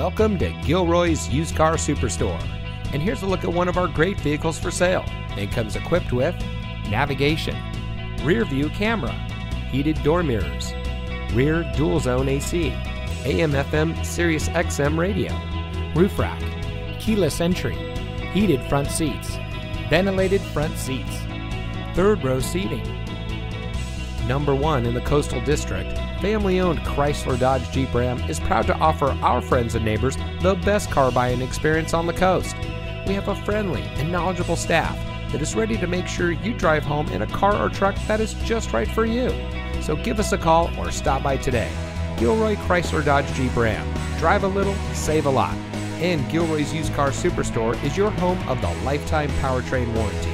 Welcome to Gilroy's Used Car Superstore. And here's a look at one of our great vehicles for sale. It comes equipped with navigation, rear view camera, heated door mirrors, rear dual zone AC, AM FM Sirius XM radio, roof rack, keyless entry, heated front seats, ventilated front seats, third row seating. Number one in the Coastal District, family owned Chrysler Dodge Jeep Ram is proud to offer our friends and neighbors the best car buying experience on the coast. We have a friendly and knowledgeable staff that is ready to make sure you drive home in a car or truck that is just right for you. So give us a call or stop by today. Gilroy Chrysler Dodge Jeep Ram. Drive a little, save a lot. And Gilroy's Used Car Superstore is your home of the lifetime powertrain warranty.